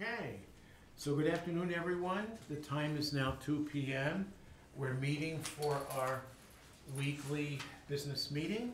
Okay, so good afternoon, everyone. The time is now two P M. We're meeting for our weekly business meeting.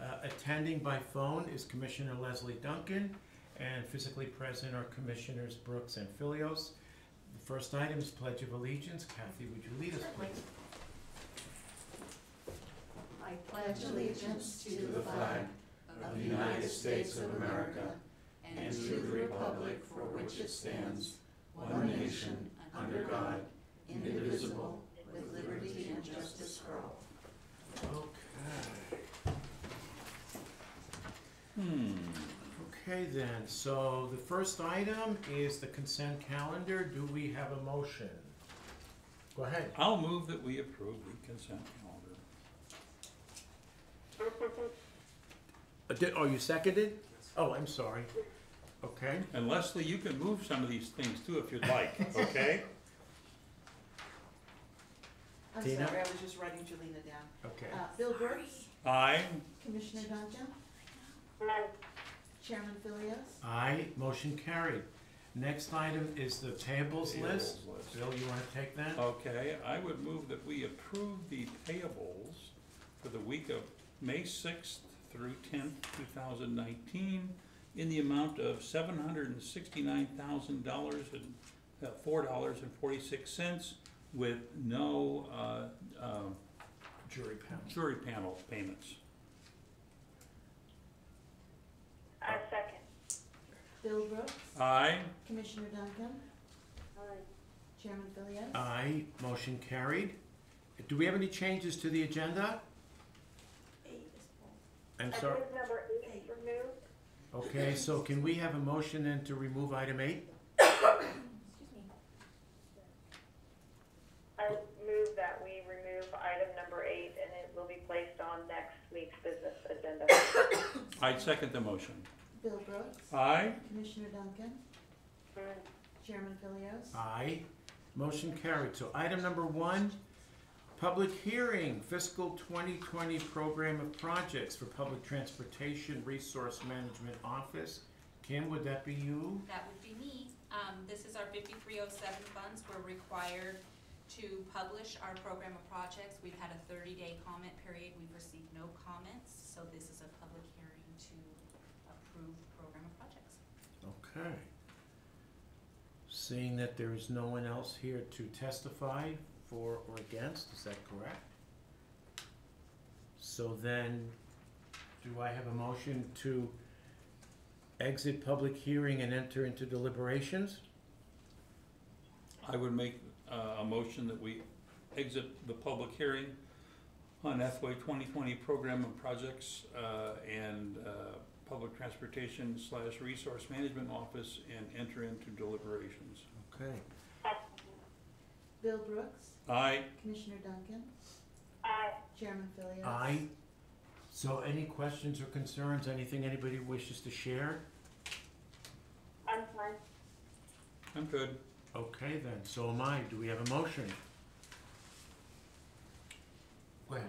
Uh, Attending by phone is Commissioner Leslie Duncan, and physically present are Commissioners Brooks and Fillios. The first item is Pledge of Allegiance. Kathy, would you lead us, please? I pledge allegiance to the flag of the United States of America and to the republic for which it stands, one nation, under God, indivisible, with liberty and justice for all. Okay. Hmm, Okay then, so the first item is the consent calendar. Do we have a motion? Go ahead. I'll move that we approve the consent calendar. Uh, did- Oh, you seconded? Oh, I'm sorry. Okay, And Leslie, you can move some of these things too if you'd like, okay? I'm Tina? sorry, I was just writing Julina down. okay. Uh, Bill Brooks, Aye, Commissioner Duncan, Chairman Fillios, Aye, motion carried. Next item is the payables list. Payables list. Bill, you wanna take that? okay, I would move that we approve the payables for the week of May sixth through tenth, two thousand nineteen, in the amount of seven hundred and sixty-nine thousand dollars and, uh, four dollars and forty-six cents with no, uh, uh, Jury panel. jury panel payments. I second. Bill Brooks, Aye, Commissioner Duncan, Aye. Chairman Fillios. Aye, motion carried. Do we have any changes to the agenda? Eight is full. I'm sorry. move number eight removed. Okay, so can we have a motion then to remove item eight? I move that we remove item number eight and it will be placed on next week's business agenda. I'd second the motion. Bill Brooks, Aye, Commissioner Duncan, Chairman Fillios. Aye, motion carried. So item number one, public hearing, fiscal twenty twenty program of projects for public transportation resource management office. Kim, would that be you? That would be me. Um, this is our fifty-three oh seven funds. We're required to publish our program of projects. We've had a thirty-day comment period. We've received no comments, so this is a public hearing to approve the program of projects. Okay. Seeing that there is no one else here to testify for or against, is that correct? So then, do I have a motion to exit public hearing and enter into deliberations? I would make uh, a motion that we exit the public hearing on FY twenty twenty program and projects uh, and uh, public transportation slash resource management office and enter into deliberations. Okay. Bill Brooks, Aye, Commissioner Duncan, Aye. Chairman Fillios. Aye. So any questions or concerns, anything anybody wishes to share? I'm fine. I'm good. Okay then, so am I. Do we have a motion? Go ahead.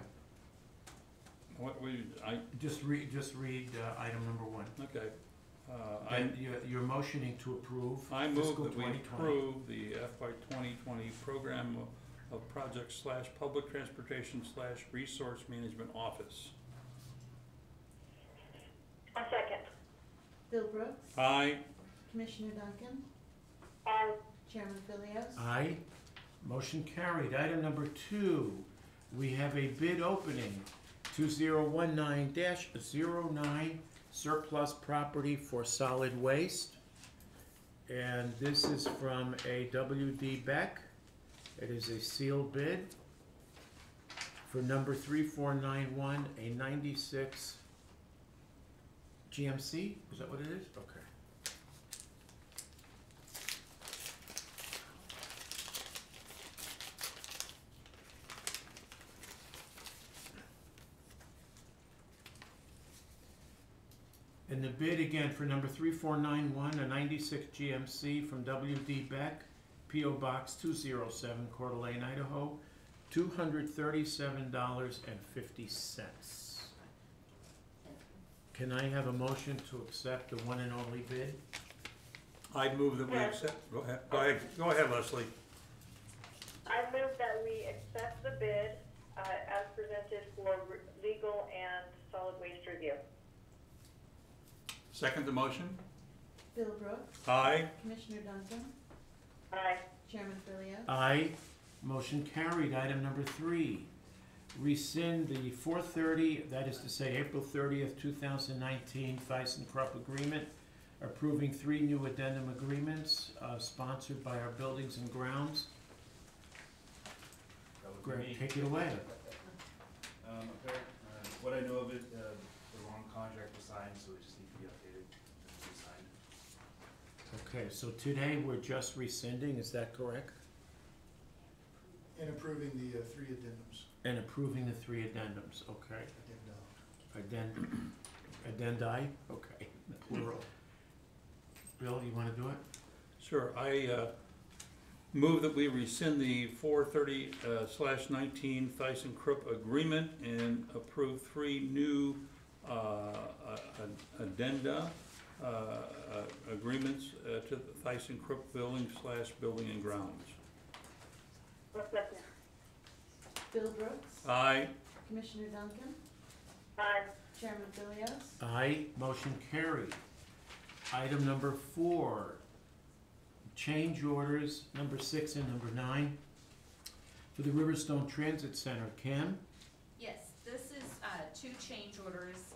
What we, I, Just read, just read uh, item number one. okay. And you- you're motioning to approve I move fiscal that we 2020. approve the FY twenty twenty program of project slash public transportation slash resource management office. A second. Bill Brooks. Aye, Commissioner Duncan. Aye. Chairman Fillios. Aye. Motion carried. Item number two, we have a bid opening, 2019-09 surplus property for solid waste. And this is from a W.D. Beck. It is a sealed bid for number three four nine one, a ninety-six GMC, is that what it is? Okay. And the bid again for number three four nine one, a ninety-six GMC from W.D. Beck, P.O. Box two zero seven, Coeur d'Alene, Idaho, two hundred thirty-seven dollars and fifty cents. Can I have a motion to accept the one and only bid? I move that we Yes. accept, go ahead, go ahead, go ahead, Leslie. I move that we accept the bid, uh, as presented for re- legal and solid waste review. Second the motion? Bill Brooks. Aye. Commissioner Duncan. Aye. Chairman Fillios. Aye. Motion carried. Item number three, rescind the four thirty, that is to say, April thirtieth, two thousand nineteen, Crop agreement, approving three new addendum agreements, uh, sponsored by our Buildings and Grounds. That would be Greg, me. take it away. Um, appar- uh, what I know of it, uh, the wrong contract was signed, so it just needs to be updated and re-signed. Okay, so today we're just rescinding, is that correct? And approving the uh, three addendums. And approving the three addendums, okay. Addendum. Addend, addendi, okay, plural. Bill, you wanna do it? Sure, I, uh, move that we rescind the four thirty, uh, slash nineteen ThyssenKrupp agreement and approve three new, addenda, uh, uh, agreements, uh, to the ThyssenKrupp building slash building and grounds. What's that? Bill Brooks. Aye. Commissioner Duncan. Aye. Chairman Fillios. Aye, motion carried. Item number four, change orders, number six and number nine, for the Riverstone Transit Center. Kim? Yes, this is, uh, two change orders.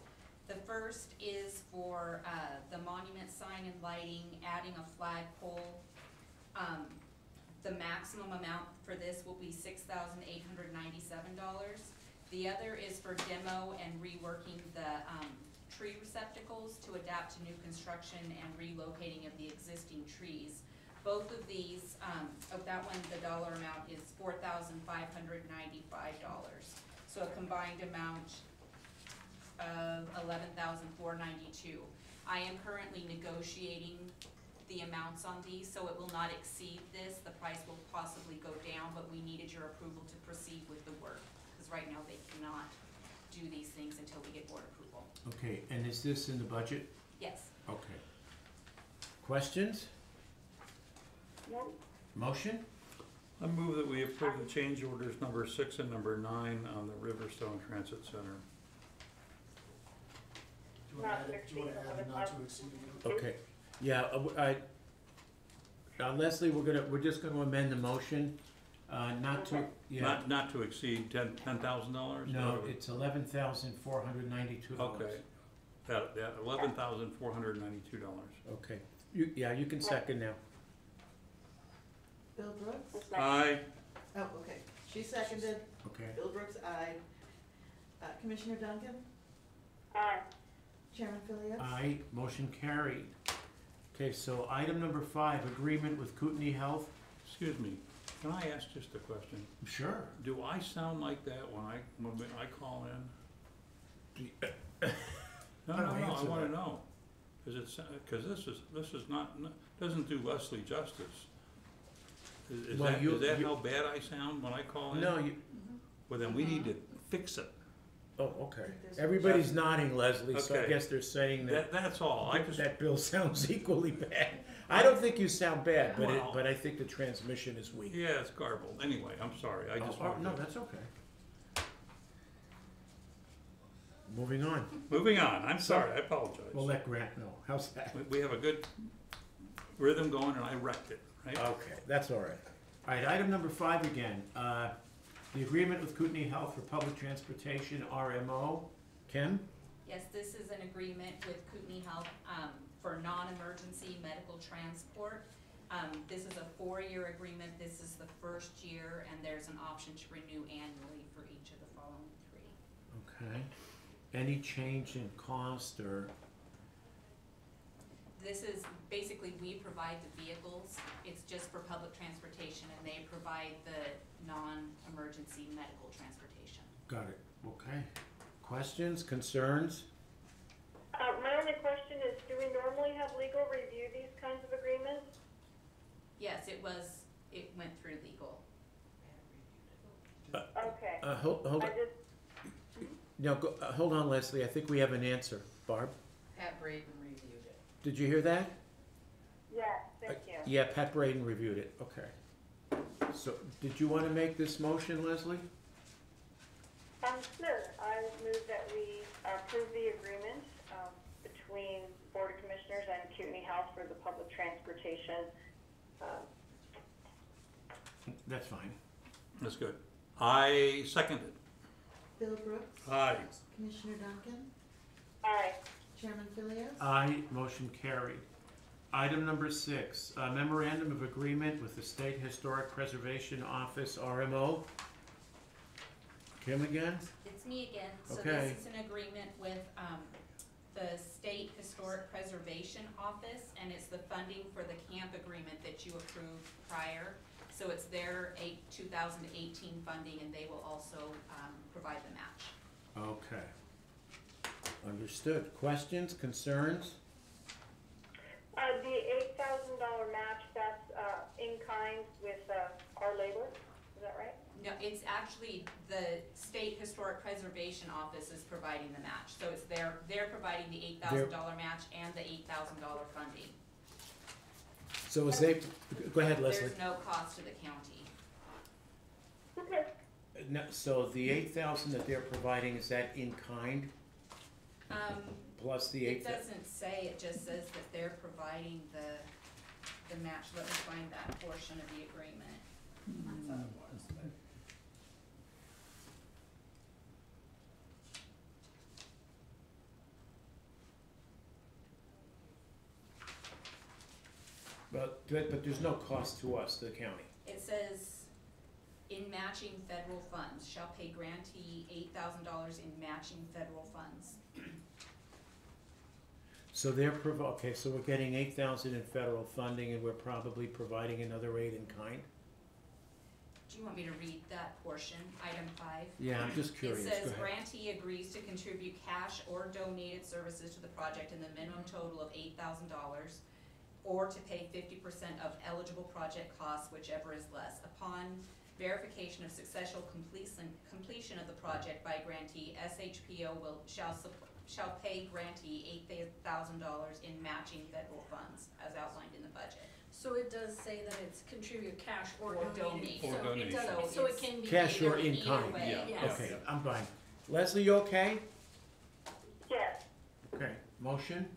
The first is for, uh, the monument sign and lighting, adding a flagpole. Um, the maximum amount for this will be six thousand eight hundred ninety-seven dollars. The other is for demo and reworking the, um, tree receptacles to adapt to new construction and relocating of the existing trees. Both of these, um, of that one, the dollar amount is four thousand five hundred ninety-five dollars. So a combined amount of eleven thousand four ninety-two. I am currently negotiating the amounts on these, so it will not exceed this. The price will possibly go down, but we needed your approval to proceed with the work. Because right now they cannot do these things until we get board approval. Okay, and is this in the budget? Yes, Okay. Questions? No. Motion? I move that we approve the change orders number six and number nine on the Riverstone Transit Center. Do you want to add, do you want to add the not to exceed? Okay, yeah, uh, w- I, uh, Leslie, we're gonna, we're just gonna amend the motion, uh, not to, yeah. Not, not to exceed ten, ten thousand dollars? No, it's eleven thousand four hundred ninety-two dollars. Okay, that, that, eleven thousand four hundred ninety-two dollars. Okay, you, yeah, you can second now. Bill Brooks. Aye. Oh, okay. She seconded. Okay, Bill Brooks, aye. Uh, Commissioner Duncan. Aye. Chairman Fillios. aye, motion carried. Okay, so item number five, agreement with Kootenai Health. Excuse me, can I ask just a question? Sure. Do I sound like that when I, when I call in? No, no, no, I answer wanna that? know. Cause it's, cause this is, this is not, doesn't do Leslie justice. Is, is Well, that, you- is that you- how bad I sound when I call in? No, you, mm-hmm. Well, then we need to fix it. Oh, okay. There's- Everybody's nodding, Leslie, so I Okay. guess they're saying that, That, that's all. I just, that bill sounds equally bad. I don't think you sound bad, but it, Well- but I think the transmission is weak. yeah, it's garbled. Anyway, I'm sorry. I just Oh, oh, wanted No, to- that's okay. Moving on. Moving on. I'm sorry. I apologize. We'll let Grant know. How's that? We- We have a good rhythm going and I wrecked it, right? Okay, that's all right. All right, item number five again, uh, the agreement with Kootenai Health for Public Transportation, RMO. Kim? yes, this is an agreement with Kootenai Health, um, for non-emergency medical transport. Um, this is a four-year agreement, this is the first year, and there's an option to renew annually for each of the following three. Okay. Any change in cost or, This is, basically, we provide the vehicles, it's just for public transportation, and they provide the non-emergency medical transportation. got it, okay. Questions, concerns? Uh, my only question is, do we normally have legal review these kinds of agreements? Yes, it was, it went through legal. Okay. Uh, hold, hold, I on. just, no, go, uh, hold on, Leslie, I think we have an answer. Barb, Pat Braden reviewed it. Did you hear that? yeah, thank you. Yeah, Pat Braden reviewed it, okay. So, did you wanna make this motion, Leslie? Um, sure, I move that we approve the agreement, um, between Board of Commissioners and Kootenai Health for the public transportation. Um, That's fine. That's good. I second it. Bill Brooks. Aye. Commissioner Duncan. Aye. Chairman Fillios. Aye, motion carried. Item number six, uh, memorandum of agreement with the State Historic Preservation Office, RMO. Kim again? It's me again. So Okay. this is an agreement with, um, the State Historic Preservation Office, and it's the funding for the camp agreement that you approved prior. So it's their eight, two thousand eighteen funding, and they will also, um, provide the match. Okay. Understood. Questions, concerns? Uh, the eight thousand dollar match, that's, uh, in kind with, uh, our labor, is that right? No, it's actually, the State Historic Preservation Office is providing the match. So it's their, they're providing the eight thousand dollar match and the eight thousand dollar funding. So is they, go ahead, Leslie. There's no cost to the county. Okay. No, so the eight thousand that they're providing, is that in kind Um, plus the It eight? thou- doesn't say, it just says that they're providing the, the match, let me find that portion of the agreement. I thought it was, but- But, but but there's no cost to us, the county. It says, in matching federal funds, shall pay grantee eight thousand dollars in matching federal funds. So they're okay, so we're getting eight thousand in federal funding and we're probably providing another eight in kind? Do you want me to read that portion, item five? Yeah, I'm just curious, It go says ahead. grantee agrees to contribute cash or donated services to the project in the minimum total of eight thousand dollars or to pay fifty percent of eligible project costs, whichever is less. Upon verification of successful completion, completion of the project by grantee, SHPO will, shall sup- shall pay grantee eight thousand dollars in matching federal funds as outlined in the budget. So it does say that it's contribute cash or Or donate. donate. Or So donate. it does, So so it can be. Cash or either- in Either kind. way, Yeah. Yes. Okay, I'm fine. Leslie, you okay? Yes. Okay, motion?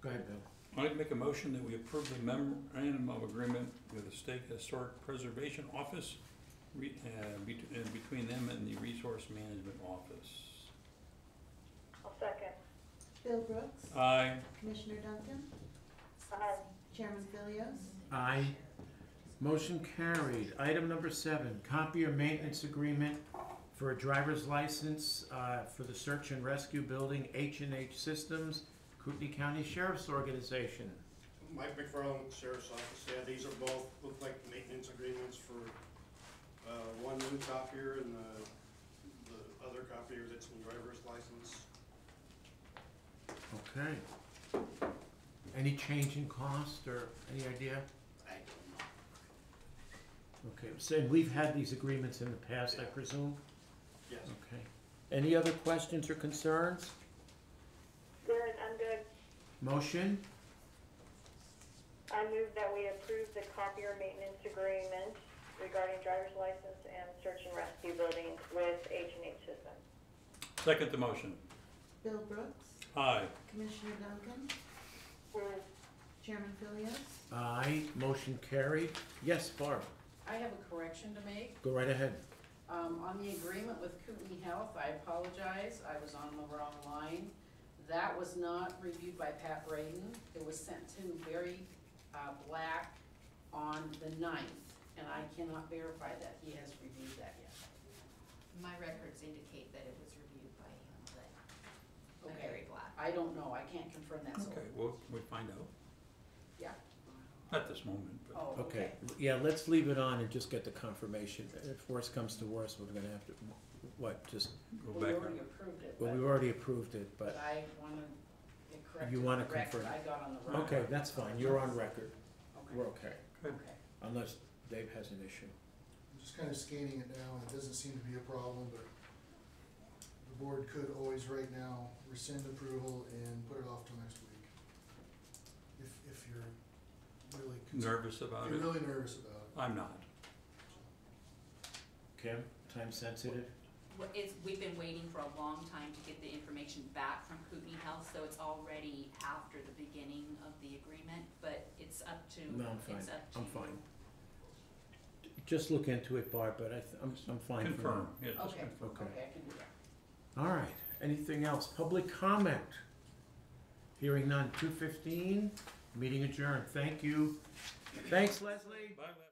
Go ahead, Bill. I'd like to make a motion that we approve the memorandum of agreement with the State Historic Preservation Office, re, uh, bet- uh, between them and the Resource Management Office. I'll second. Bill Brooks. Aye. Commissioner Duncan. Aye. Chairman Fillios. Aye. Motion carried. Item number seven, copier maintenance agreement for a driver's license, uh, for the search and rescue building, H and H Systems, Kootenai County Sheriff's Organization. Mike McFarland, Sheriff's Office, yeah, these are both, look like maintenance agreements for, uh, one new copier and the, the other copier that's in driver's license. Okay. Any change in cost or any idea? I don't know. Okay, so we've had these agreements in the past, I presume? Yes. Okay. Any other questions or concerns? Good, I'm good. Motion? I move that we approve the copier maintenance agreement regarding driver's license and search and rescue building with H and H Systems. Second the motion. Bill Brooks. Aye. Commissioner Duncan. Chairman Fillios. Aye, motion carried. Yes, Barb, I have a correction to make. go right ahead. Um, on the agreement with Kootenai Health, I apologize, I was on the wrong line. That was not reviewed by Pat Braden. It was sent to Barry, uh, Black on the ninth, and I cannot verify that he has reviewed that yet. My records indicate that it was reviewed by him, but, by Okay. Barry Black. I don't know, I can't confirm that, so, Okay, we'll, we'll find out. yeah. At this moment, but. Oh, Okay, okay. yeah, let's leave it on and just get the confirmation. If worse comes to worse, we're gonna have to, what, just, Go Well, we back already on. approved it, well, but, we've already approved it, but but, I wanna get corrected You wanna the record. confirm. I got on the wrong. okay, that's fine, you're on record. Okay. We're okay, Good. Okay. unless Dave has an issue. I'm just kinda scanning it now, and it doesn't seem to be a problem, but the board could always right now rescind approval and put it off till next week. If, if you're really nervous about it, You're it. really nervous about it. I'm not. Kim, time sensitive? Wh- It's, we've been waiting for a long time to get the information back from Kootenai Health, so it's already after the beginning of the agreement, but it's up to, No, I'm fine, it's up to. I'm fine. Just look into it, Barb, but I, th- I'm, I'm fine for now. Confirm, yeah, just Okay, confirm. Okay. okay, I can do that. All right, anything else? Public comment? Hearing none, two fifteen, meeting adjourned. Thank you. Thanks, Leslie. Bye, Leslie.